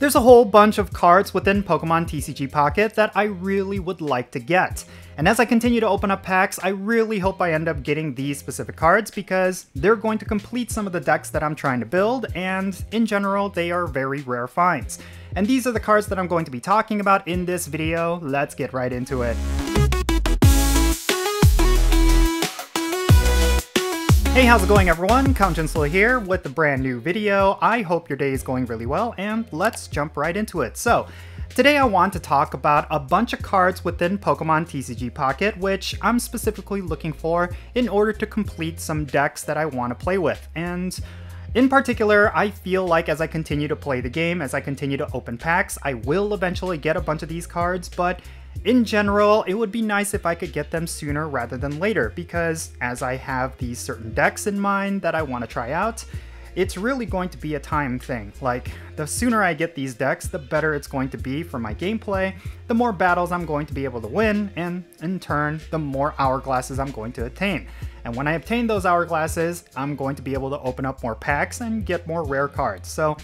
There's a whole bunch of cards within Pokemon TCG Pocket that I really would like to get. And as I continue to open up packs, I really hope I end up getting these specific cards because they're going to complete some of the decks that I'm trying to build, and in general, they are very rare finds. And these are the cards that I'm going to be talking about in this video. Let's get right into it. Hey, how's it going everyone? Count Jinsula here with a brand new video. I hope your day is going really well and let's jump right into it. So, today I want to talk about a bunch of cards within Pokemon TCG Pocket which I'm specifically looking for in order to complete some decks that I want to play with. And in particular, I feel like as I continue to play the game, as I continue to open packs, I will eventually get a bunch of these cards, but in general, it would be nice if I could get them sooner rather than later, because as I have these certain decks in mind that I want to try out, it's really going to be a time thing. Like, the sooner I get these decks, the better it's going to be for my gameplay, the more battles I'm going to be able to win, and in turn, the more hourglasses I'm going to attain. And when I obtain those hourglasses, I'm going to be able to open up more packs and get more rare cards. So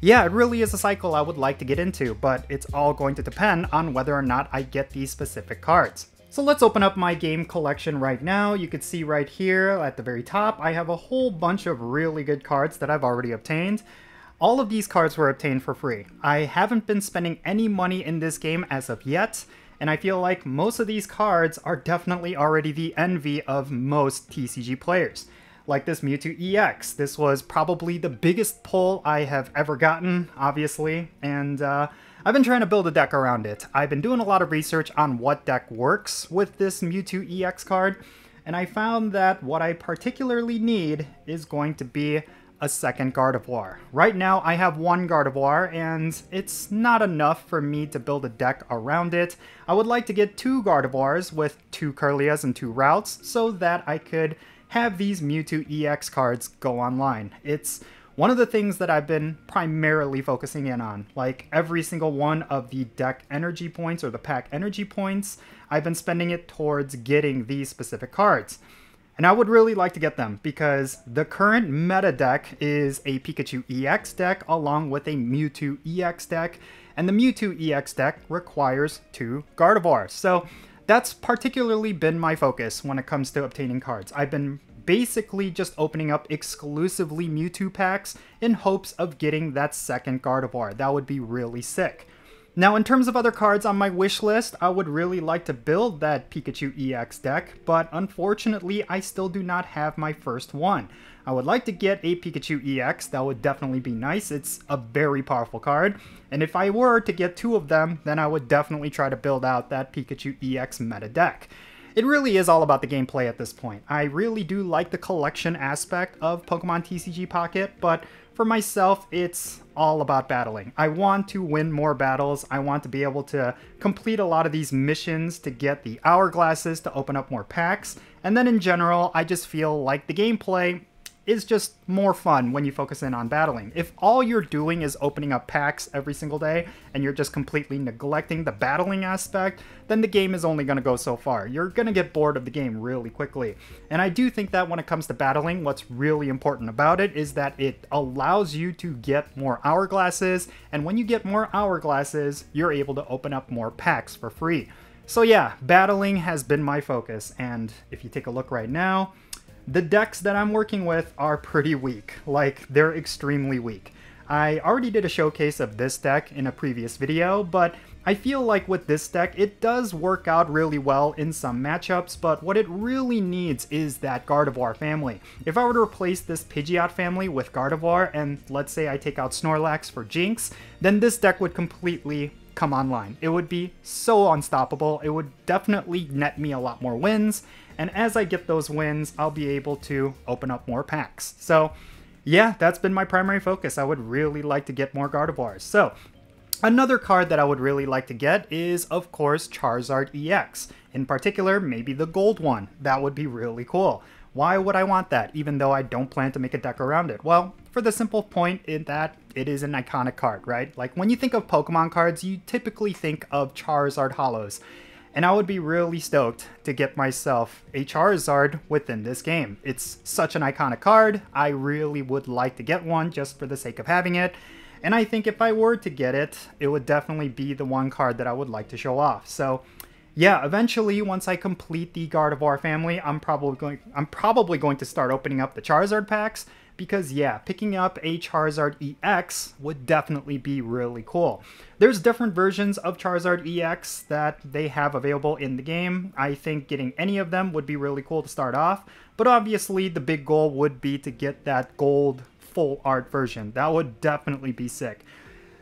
yeah, it really is a cycle I would like to get into, but it's all going to depend on whether or not I get these specific cards. So let's open up my game collection right now. You can see right here at the very top, I have a whole bunch of really good cards that I've already obtained. All of these cards were obtained for free. I haven't been spending any money in this game as of yet, and I feel like most of these cards are definitely already the envy of most TCG players like this Mewtwo EX. This was probably the biggest pull I have ever gotten, obviously, and uh, I've been trying to build a deck around it. I've been doing a lot of research on what deck works with this Mewtwo EX card, and I found that what I particularly need is going to be a second Gardevoir. Right now I have one Gardevoir and it's not enough for me to build a deck around it. I would like to get two Gardevoirs with two Kirlias and two Ralts so that I could have these Mewtwo EX cards go online. It's one of the things that I've been primarily focusing in on. Like every single one of the deck energy points or the pack energy points, I've been spending it towards getting these specific cards. And I would really like to get them because the current meta deck is a Pikachu EX deck along with a Mewtwo EX deck, and the Mewtwo EX deck requires two Gardevoirs. So that's particularly been my focus when it comes to obtaining cards. I've been basically just opening up exclusively Mewtwo packs in hopes of getting that second Gardevoir. That would be really sick. Now, in terms of other cards on my wish list, I would really like to build that Pikachu EX deck, but unfortunately, I still do not have my first one. I would like to get a Pikachu EX, that would definitely be nice. It's a very powerful card, and if I were to get two of them, then I would definitely try to build out that Pikachu EX meta deck. It really is all about the gameplay at this point. I really do like the collection aspect of Pokemon TCG Pocket, but for myself, it's all about battling. I want to win more battles. I want to be able to complete a lot of these missions to get the hourglasses to open up more packs. And then in general, I just feel like the gameplay is just more fun when you focus in on battling. If all you're doing is opening up packs every single day and you're just completely neglecting the battling aspect, then the game is only going to go so far. You're going to get bored of the game really quickly. And I do think that when it comes to battling, what's really important about it is that it allows you to get more hourglasses, and when you get more hourglasses, you're able to open up more packs for free. So yeah, battling has been my focus, and if you take a look right now, the decks that I'm working with are pretty weak. Like, they're extremely weak. I already did a showcase of this deck in a previous video, but I feel like with this deck, it does work out really well in some matchups, but what it really needs is that Gardevoir family. If I were to replace this Pidgeot family with Gardevoir, and let's say I take out Snorlax for Jynx, then this deck would completely come online. It would be so unstoppable. It would definitely net me a lot more wins. And as I get those wins, I'll be able to open up more packs. So yeah, that's been my primary focus. I would really like to get more Gardevoirs. So another card that I would really like to get is, of course, Charizard EX. In particular, maybe the gold one. That would be really cool. Why would I want that, even though I don't plan to make a deck around it? Well, for the simple point in that it is an iconic card, right? Like, when you think of Pokemon cards, you typically think of Charizard Holos. And I would be really stoked to get myself a Charizard within this game. It's such an iconic card, I really would like to get one just for the sake of having it. And I think if I were to get it, it would definitely be the one card that I would like to show off. So yeah, eventually once I complete the Gardevoir family, I'm probably going I'm probably going to start opening up the Charizard packs because yeah, picking up a Charizard EX would definitely be really cool. There's different versions of Charizard EX that they have available in the game. I think getting any of them would be really cool to start off, but obviously the big goal would be to get that gold full art version. That would definitely be sick.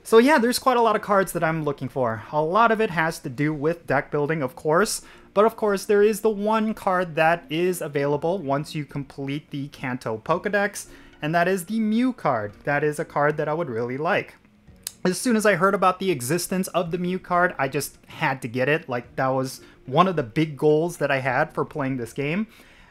So yeah, there's quite a lot of cards that I'm looking for. A lot of it has to do with deck building, of course, but of course there is the one card that is available once you complete the Kanto Pokedex, and that is the Mew card. That is a card that I would really like. As soon as I heard about the existence of the Mew card, I just had to get it. Like, that was one of the big goals that I had for playing this game.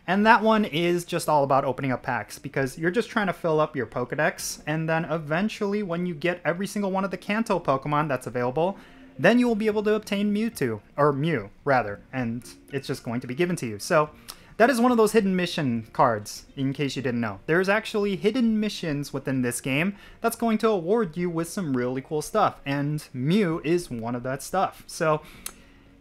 And that one is just all about opening up packs because you're just trying to fill up your Pokedex. And then eventually, when you get every single one of the Kanto Pokemon that's available, then you will be able to obtain Mewtwo, or Mew, rather, and it's just going to be given to you. So that is one of those hidden mission cards, in case you didn't know. There's actually hidden missions within this game that's going to award you with some really cool stuff, and Mew is one of that stuff. So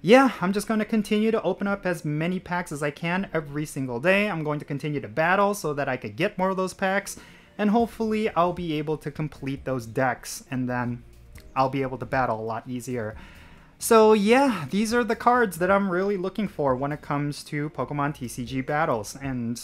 yeah, I'm just going to continue to open up as many packs as I can every single day. I'm going to continue to battle so that I could get more of those packs, and hopefully I'll be able to complete those decks, and then I'll be able to battle a lot easier. So yeah, these are the cards that I'm really looking for when it comes to Pokemon TCG battles, and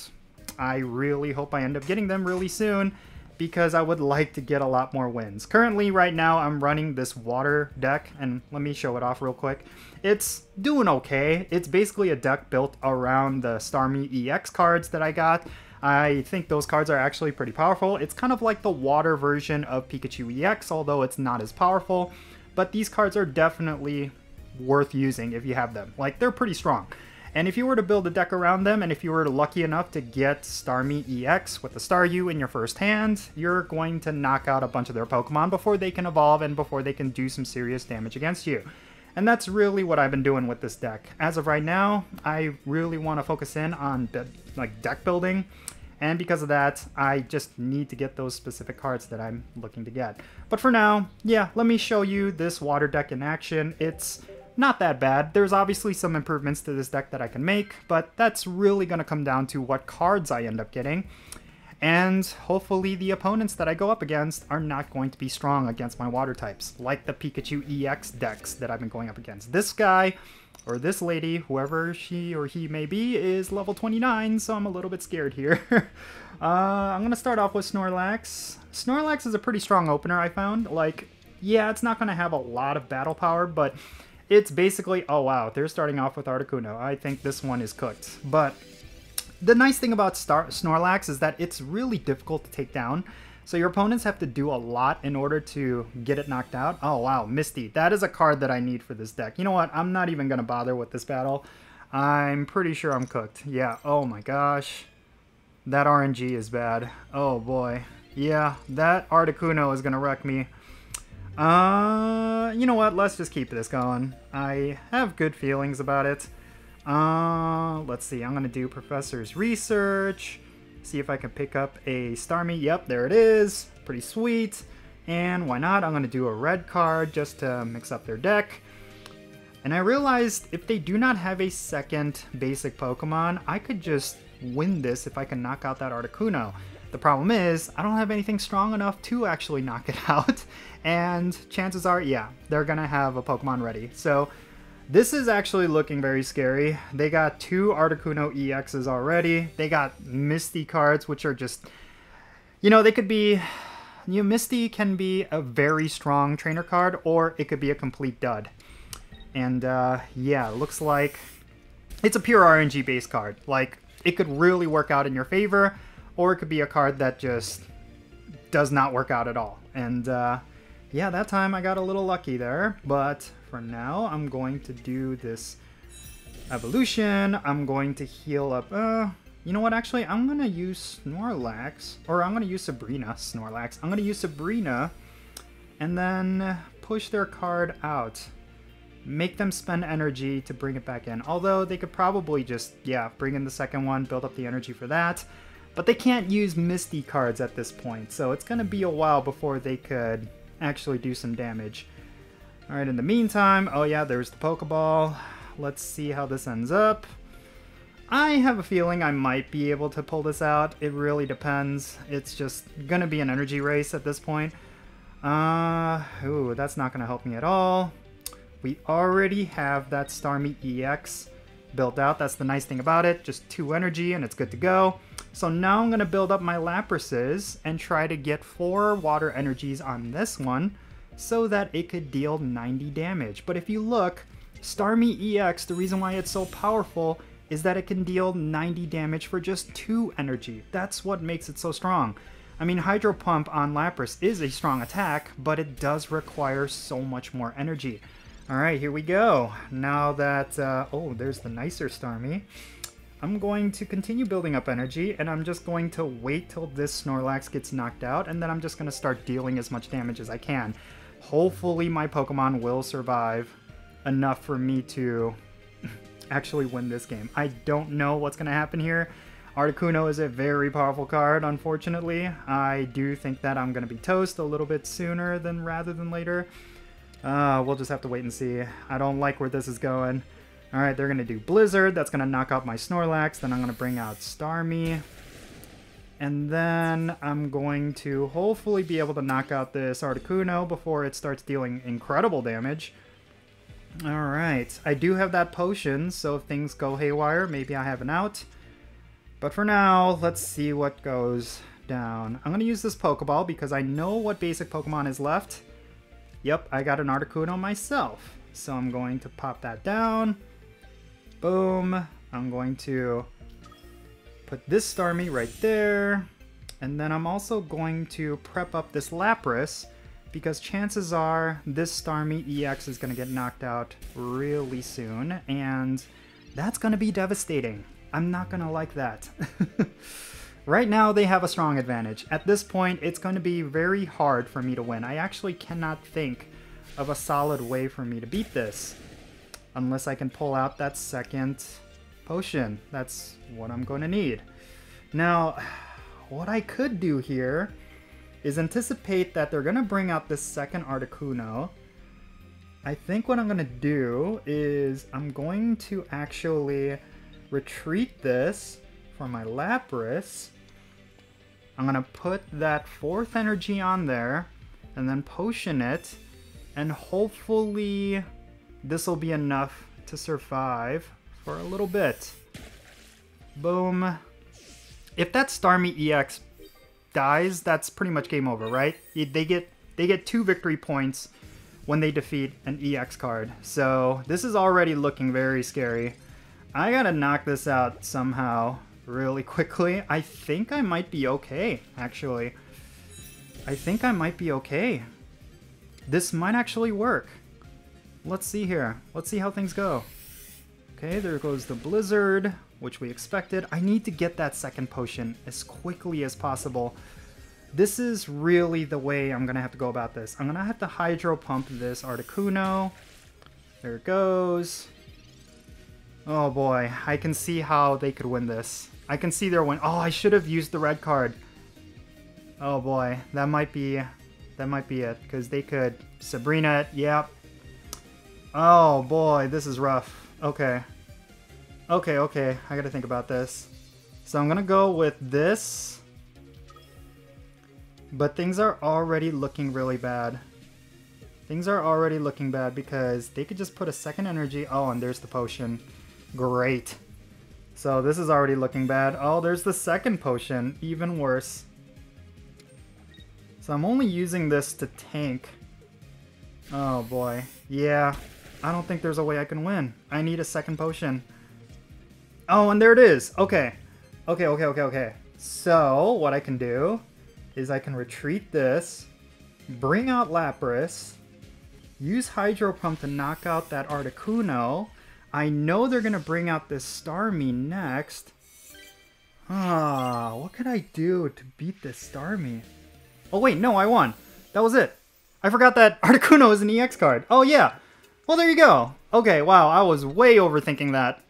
I really hope I end up getting them really soon because I would like to get a lot more wins. Currently, right now, I'm running this water deck, and let me show it off real quick. It's doing okay. It's basically a deck built around the Starmie EX cards that I got. I think those cards are actually pretty powerful. It's kind of like the water version of Pikachu EX, although it's not as powerful but these cards are definitely worth using if you have them. Like, they're pretty strong. And if you were to build a deck around them, and if you were lucky enough to get Starmie EX with the Staryu in your first hand, you're going to knock out a bunch of their Pokemon before they can evolve and before they can do some serious damage against you. And that's really what I've been doing with this deck. As of right now, I really want to focus in on like deck building and because of that, I just need to get those specific cards that I'm looking to get. But for now, yeah, let me show you this water deck in action. It's not that bad. There's obviously some improvements to this deck that I can make, but that's really going to come down to what cards I end up getting. And hopefully the opponents that I go up against are not going to be strong against my water types, like the Pikachu EX decks that I've been going up against. This guy or this lady, whoever she or he may be, is level 29, so I'm a little bit scared here. uh, I'm going to start off with Snorlax. Snorlax is a pretty strong opener, I found. Like, yeah, it's not going to have a lot of battle power, but it's basically... Oh, wow, they're starting off with Articuno. I think this one is cooked. But the nice thing about Star Snorlax is that it's really difficult to take down. So your opponents have to do a lot in order to get it knocked out. Oh, wow, Misty. That is a card that I need for this deck. You know what? I'm not even going to bother with this battle. I'm pretty sure I'm cooked. Yeah, oh my gosh. That RNG is bad. Oh boy. Yeah, that Articuno is going to wreck me. Uh, you know what? Let's just keep this going. I have good feelings about it. Uh, let's see. I'm going to do Professor's Research. See if I can pick up a Starmie. Yep, there it is. Pretty sweet. And why not? I'm going to do a red card just to mix up their deck. And I realized if they do not have a second basic Pokemon, I could just win this if I can knock out that Articuno. The problem is, I don't have anything strong enough to actually knock it out, and chances are, yeah, they're gonna have a Pokemon ready. So this is actually looking very scary. They got two Articuno EXs already. They got Misty cards, which are just... You know, they could be... You know, Misty can be a very strong trainer card, or it could be a complete dud. And, uh, yeah, looks like it's a pure RNG-based card. Like, it could really work out in your favor, or it could be a card that just does not work out at all. And, uh, yeah, that time I got a little lucky there, but for now, I'm going to do this evolution. I'm going to heal up. Uh, you know what? Actually, I'm going to use Snorlax. Or I'm going to use Sabrina. Snorlax. I'm going to use Sabrina. And then push their card out. Make them spend energy to bring it back in. Although they could probably just, yeah, bring in the second one, build up the energy for that. But they can't use Misty cards at this point. So it's going to be a while before they could actually do some damage. Alright, in the meantime, oh yeah, there's the Pokeball. Let's see how this ends up. I have a feeling I might be able to pull this out. It really depends. It's just gonna be an energy race at this point. Uh, ooh, that's not gonna help me at all. We already have that Starmie EX built out. That's the nice thing about it. Just two energy and it's good to go. So now I'm going to build up my Laprases and try to get four water energies on this one so that it could deal 90 damage. But if you look, Starmie EX, the reason why it's so powerful is that it can deal 90 damage for just 2 energy. That's what makes it so strong. I mean, Hydro Pump on Lapras is a strong attack, but it does require so much more energy. Alright, here we go. Now that, uh, oh, there's the nicer Starmie. I'm going to continue building up energy, and I'm just going to wait till this Snorlax gets knocked out, and then I'm just going to start dealing as much damage as I can. Hopefully my Pokemon will survive enough for me to actually win this game. I don't know what's going to happen here. Articuno is a very powerful card, unfortunately. I do think that I'm going to be toast a little bit sooner than rather than later. Uh, we'll just have to wait and see. I don't like where this is going. Alright, they're going to do Blizzard. That's to knock out my Snorlax. Then I'm to bring out Starmie. And then I'm going to hopefully be able to knock out this Articuno before it starts dealing incredible damage. Alright, I do have that potion, so if things go haywire, maybe I have an out. But for now, let's see what goes down. I'm going to use this Pokeball because I know what basic Pokemon is left. Yep, I got an Articuno myself. So I'm going to pop that down. Boom. I'm going to put this Starmie right there. And then I'm also going to prep up this Lapras because chances are this Starmie EX is going to get knocked out really soon. And that's going to be devastating. I'm not going to like that. Right now, they have a strong advantage. At this point, it's going to be very hard for me to win. I actually cannot think of a solid way for me to beat this. Unless I can pull out that second potion. That's what I'm going to need. Now, what I could do here is anticipate that they're going to bring out this second Articuno. I think what I'm going to do is I'm going to actually retreat this for my Lapras I'm going to put that fourth energy on there and then potion it and hopefully this will be enough to survive for a little bit. Boom. If that Starmie EX dies, that's pretty much game over, right? They get they get two victory points when they defeat an EX card. So this is already looking very scary. I gotta knock this out somehow really quickly. I think I might be okay, actually. I think I might be okay. This might actually work. Let's see here. Let's see how things go. Okay, there goes the Blizzard, which we expected. I need to get that second potion as quickly as possible. This is really the way I'm going to have to go about this. I'm going to have to Hydro Pump this Articuno. There it goes. Oh boy, I can see how they could win this. I can see their win. Oh, I should have used the red card. Oh boy, that might be that might be it because they could Sabrina it. Yep. Oh boy, this is rough. Okay. Okay, okay. I gotta think about this. So I'm gonna go with this. But things are already looking really bad. Things are already looking bad because they could just put a second energy. Oh, and there's the potion. Great. So this is already looking bad. Oh, there's the second potion. Even worse. So I'm only using this to tank. Oh boy. Yeah. I don't think there's a way I can win. I need a second potion. Oh, and there it is. Okay. Okay, okay, okay, okay. So, what I can do is I can retreat this, bring out Lapras, use Hydro Pump to knock out that Articuno, I know they're going to bring out this Starmie next. Ah, what could I do to beat this Starmie? Oh wait, no, I won. That was it. I forgot that Articuno is an EX card. Oh yeah. Well, there you go. Okay, wow, I was way overthinking that.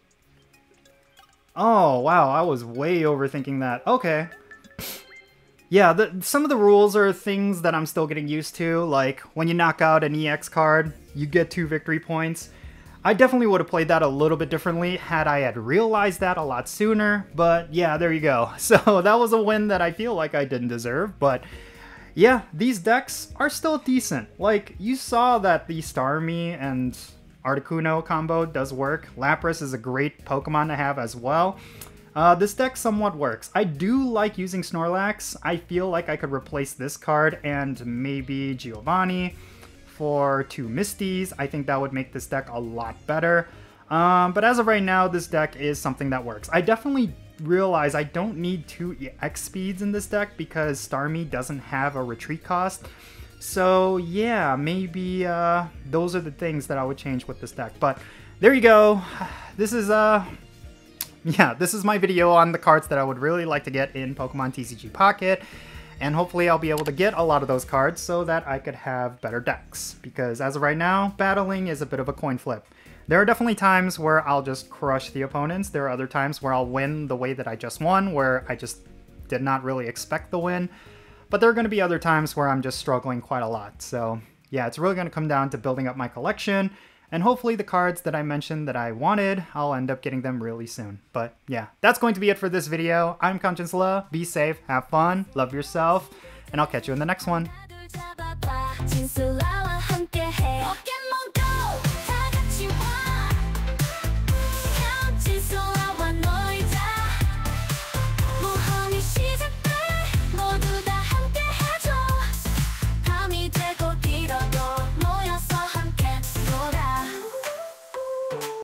Oh, wow, I was way overthinking that. Okay. yeah, the, some of the rules are things that I'm still getting used to, like when you knock out an EX card, you get two victory points. I definitely would have played that a little bit differently had I had realized that a lot sooner, but yeah, there you go. So that was a win that I feel like I didn't deserve, but yeah, these decks are still decent. Like, you saw that the Starmie and Articuno combo does work. Lapras is a great Pokemon to have as well. Uh, this deck somewhat works. I do like using Snorlax. I feel like I could replace this card and maybe Giovanni for two Misties. I think that would make this deck a lot better. Um, but as of right now, this deck is something that works. I definitely realize I don't need two X speeds in this deck because Starmie doesn't have a retreat cost. So yeah, maybe uh, those are the things that I would change with this deck. But there you go. This is uh, yeah, this is my video on the cards that I would really like to get in Pokemon TCG Pocket. And hopefully I'll be able to get a lot of those cards so that I could have better decks. Because as of right now, battling is a bit of a coin flip. There are definitely times where I'll just crush the opponents. There are other times where I'll win the way that I just won, where I just did not really expect the win. But there are going to be other times where I'm just struggling quite a lot. So yeah, it's really going to come down to building up my collection and hopefully the cards that I mentioned that I wanted, I'll end up getting them really soon. But yeah, that's going to be it for this video. I'm Count Jinsula Be safe, have fun, love yourself, and I'll catch you in the next one.